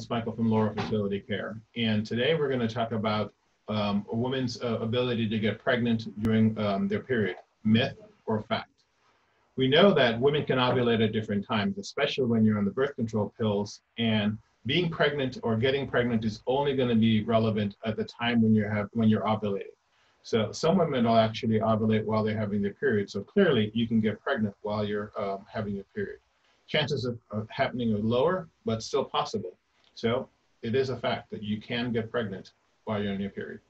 Smikle from Laurel Fertility Care. And today we're going to talk about um, a woman's uh, ability to get pregnant during um, their period, myth or fact. We know that women can ovulate at different times, especially when you're on the birth control pills. And being pregnant or getting pregnant is only going to be relevant at the time when you have when you're ovulating. So some women will actually ovulate while they're having their period. So clearly, you can get pregnant while you're um, having your period. Chances of happening are lower, but still possible. So it is a fact that you can get pregnant while you're in your period.